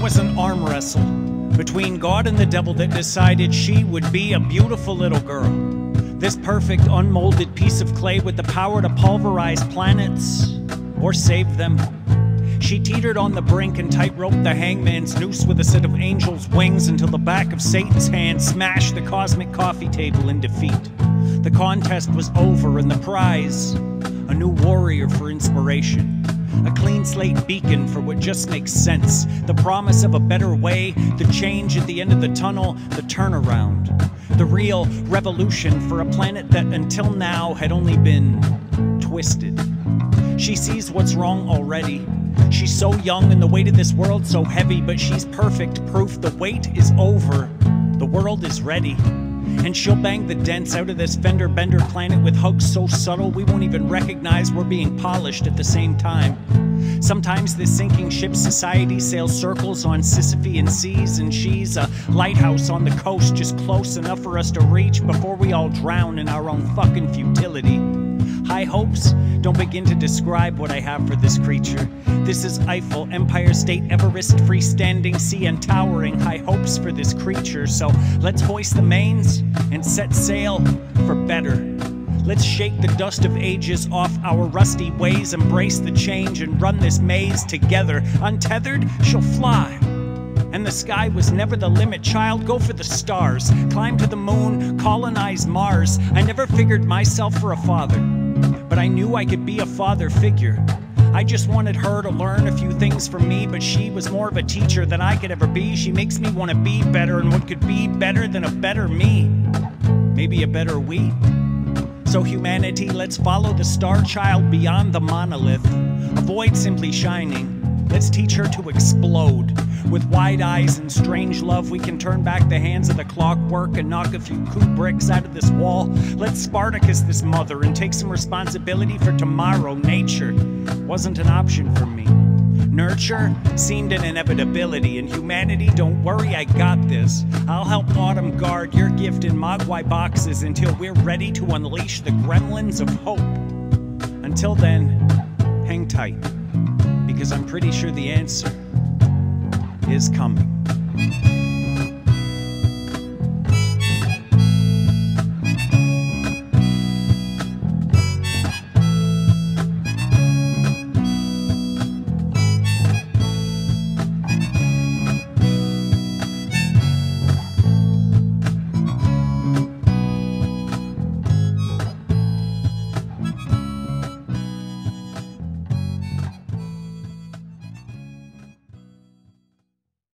was an arm wrestle between God and the devil that decided she would be a beautiful little girl. This perfect, unmolded piece of clay with the power to pulverize planets or save them. She teetered on the brink and tightrope the hangman's noose with a set of angel's wings until the back of Satan's hand smashed the cosmic coffee table in defeat. The contest was over, and the prize a new warrior for inspiration. A clean slate beacon for what just makes sense. The promise of a better way, the change at the end of the tunnel, the turnaround. The real revolution for a planet that until now had only been twisted. She sees what's wrong already. She's so young and the weight of this world so heavy, but she's perfect proof the wait is over. The world is ready. And she'll bang the dents out of this fender bender planet with hugs so subtle we won't even recognize we're being polished at the same time. Sometimes this sinking ship society sails circles on Sisyphean seas, and she's a lighthouse on the coast just close enough for us to reach before we all drown in our own fucking futility. High hopes don't begin to describe what I have for this creature. This is Eiffel, Empire State, Everest, freestanding sea, and towering high hopes for this creature. So let's hoist the mains and set sail for better. Let's shake the dust of ages off our rusty ways, embrace the change, and run this maze together. Untethered, she'll fly. And the sky was never the limit, child. Go for the stars. Climb to the moon, colonize Mars. I never figured myself for a father, but I knew I could be a father figure. I just wanted her to learn a few things from me, but she was more of a teacher than I could ever be. She makes me want to be better, and what could be better than a better me? Maybe a better we. So, humanity, let's follow the star child beyond the monolith. Avoid simply shining. Let's teach her to explode. With wide eyes and strange love, we can turn back the hands of the clockwork and knock a few coup bricks out of this wall. Let's Spartacus this mother and take some responsibility for tomorrow. Nature wasn't an option for me. Nurture seemed an inevitability, and humanity, don't worry, I got this. I'll help Autumn guard your gift in Mogwai boxes until we're ready to unleash the gremlins of hope. Until then, hang tight, because I'm pretty sure the answer is coming.